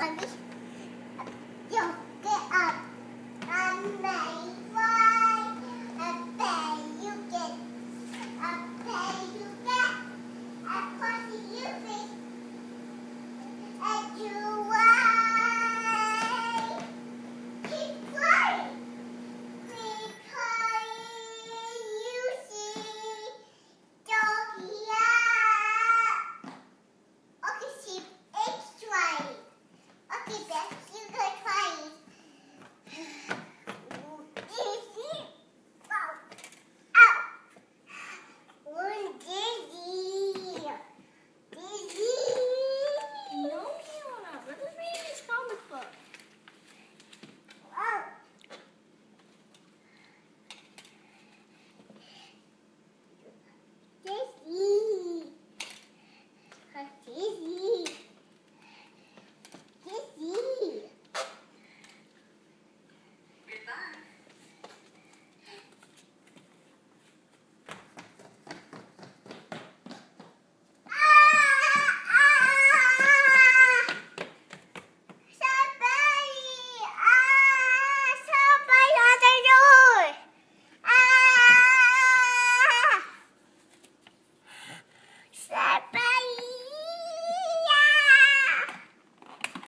Und ich. ja. click, click.